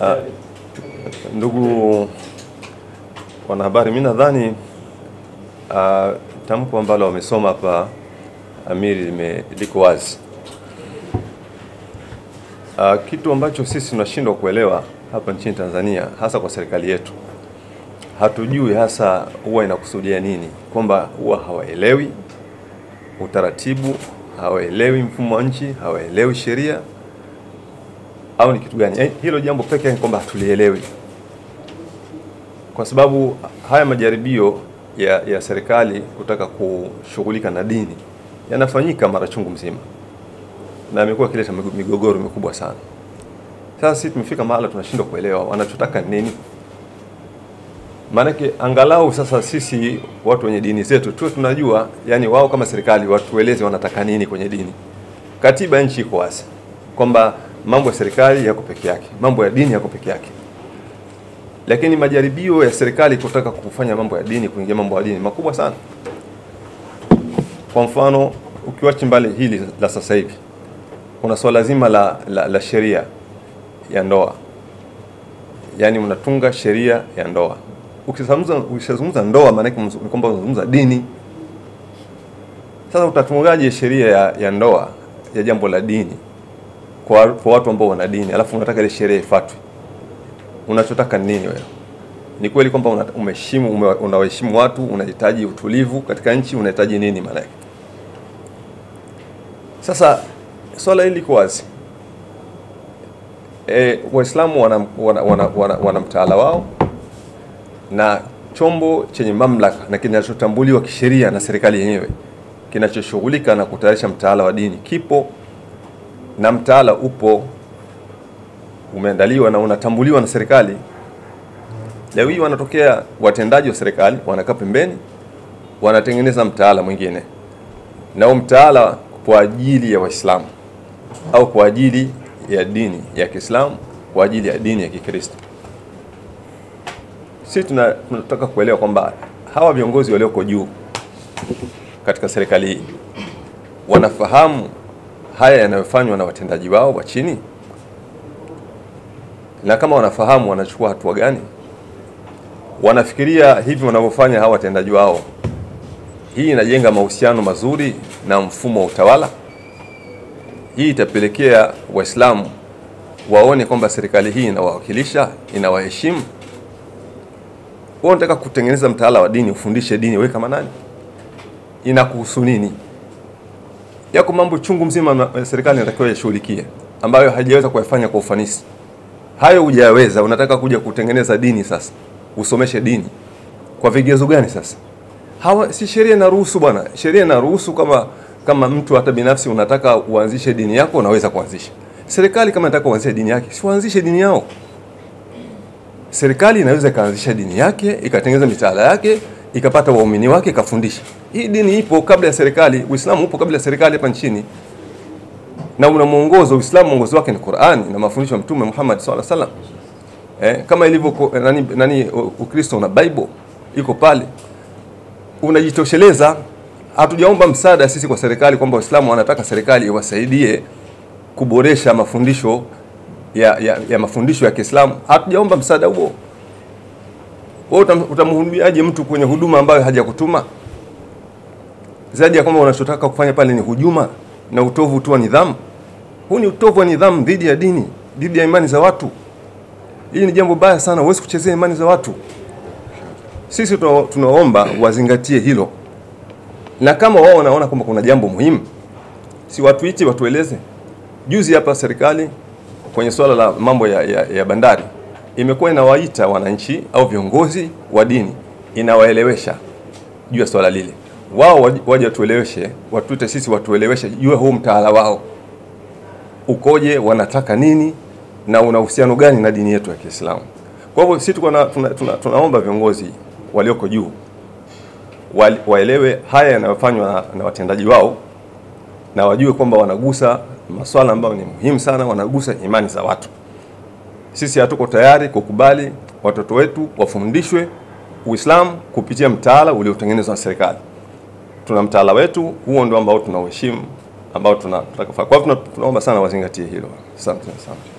Ah, ndugu wanahabari, mi nadhani uh, tamko ambalo wamesoma hapa Amiri liko wazi. Uh, kitu ambacho sisi tunashindwa kuelewa hapa nchini Tanzania, hasa kwa serikali yetu, hatujui hasa huwa inakusudia nini, kwamba huwa hawaelewi utaratibu, hawaelewi mfumo wa nchi, hawaelewi sheria au ni kitu gani? Eh, hilo jambo peke ni kwamba hatulielewi, kwa sababu haya majaribio ya, ya serikali kutaka kushughulika na dini yanafanyika mara chungu mzima na amekuwa akileta migo- migogoro mikubwa sana. Sasa sisi tumefika mahala tunashindwa kuelewa wanachotaka nini. Maanake angalau sasa sisi watu wenye dini zetu tuwe tunajua, yani wao kama serikali watueleze wanataka nini kwenye dini. Katiba nchi iko wazi kwamba mambo ya serikali yako peke yake, mambo ya dini yako peke yake. Lakini majaribio ya serikali kutaka kufanya mambo ya dini, kuingia mambo ya dini makubwa sana. Kwa mfano, ukiwachi mbali hili la sasa hivi, kuna swala zima la, la, la sheria ya ndoa, yaani unatunga sheria ya ndoa. Ukizungumza ndoa, maanake ni kwamba unazungumza dini. Sasa utatungaje sheria ya, ya ndoa ya jambo la dini kwa, kwa watu ambao wana dini, alafu unataka ile sheria ifuatwe? Unachotaka nini wewe? Ni kweli kwamba umeheshimu ume, watu, unahitaji utulivu katika nchi, unahitaji nini maana yake? Sasa swala hili liko wazi. E, Waislamu wana, wana, wana, wana, wana mtaala wao na chombo chenye mamlaka na kinachotambuliwa kisheria na serikali yenyewe kinachoshughulika na kutayarisha mtaala wa dini kipo, na mtaala upo umeandaliwa na unatambuliwa na serikali. Leo hii wanatokea watendaji wa serikali wanakaa pembeni, wanatengeneza mtaala mwingine, nao mtaala kwa ajili ya Waislamu au kwa ajili ya dini ya Kiislamu, kwa ajili ya dini ya Kikristo. Sisi tuna- tunataka kuelewa kwamba hawa viongozi walioko juu katika serikali hii wanafahamu haya yanayofanywa na watendaji wao wa chini, na kama wanafahamu wanachukua hatua gani? Wanafikiria hivi wanavyofanya hawa watendaji wao, hii inajenga mahusiano mazuri na mfumo wa utawala? Hii itapelekea Waislamu waone kwamba serikali hii inawawakilisha, inawaheshimu? Wewe nataka kutengeneza mtaala wa dini, ufundishe dini, wewe kama nani? Inakuhusu nini? Yako mambo chungu mzima na- serikali inatakiwa yashughulikie ambayo hajaweza kuyafanya kwa ufanisi. Hayo hujayaweza, unataka kuja kutengeneza dini sasa, usomeshe dini kwa vigezo gani sasa? Hawa si sheria inaruhusu bwana, sheria inaruhusu kama kama mtu hata binafsi unataka uanzishe dini yako unaweza kuanzisha. Serikali kama inataka kuanzisha dini yake, si waanzishe dini yao. Serikali inaweza ikaanzisha dini yake, ikatengeneza mitaala yake, ikapata waumini wake, ikafundisha. Hii dini ipo kabla ya serikali, Uislamu upo kabla ya serikali hapa nchini, na una mwongozo. Uislamu mwongozo wake ni Qur'ani na mafundisho ya Mtume Muhammad sallallahu alaihi wasallam. Eh, kama ilivyo nani, nani Ukristo una Bible iko pale, unajitosheleza. Hatujaomba msaada sisi kwa serikali kwamba Waislamu wanataka serikali iwasaidie kuboresha mafundisho ya, ya, ya mafundisho ya Kiislamu. Hatujaomba msaada huo. Wewe utamhudumiaje mtu kwenye huduma ambayo hajakutuma? Zaidi ya kwamba unachotaka kufanya pale ni hujuma na utovu tu wa nidhamu. Huu ni utovu wa nidhamu dhidi ya dini, dhidi ya imani za watu. Hili ni jambo baya sana, huwezi kuchezea imani za watu. Sisi tuna- tunaomba wazingatie hilo, na kama wao wanaona kwamba kuna jambo muhimu, si watuite watueleze. Juzi hapa serikali kwenye swala la mambo ya, ya, ya bandari imekuwa inawaita wananchi au viongozi wa dini, inawaelewesha juu ya swala lile. Wao waje- watueleweshe, watuite sisi watueleweshe juu huu mtaala wao ukoje, wanataka nini na una uhusiano gani na dini yetu ya Kiislamu. Kwa hivyo sisi tuna, tuna, tunaomba viongozi walioko juu waelewe haya yanayofanywa na, na watendaji wao na wajue kwamba wanagusa masuala ambayo ni muhimu sana, wanagusa imani za watu. Sisi hatuko tayari kukubali watoto wetu wafundishwe Uislamu kupitia mtaala uliotengenezwa na serikali. Tuna mtaala wetu, huo ndio ambao tunauheshimu, ambao tuna. Kwa hivyo tunaomba sana wazingatie hilo. Asante sana.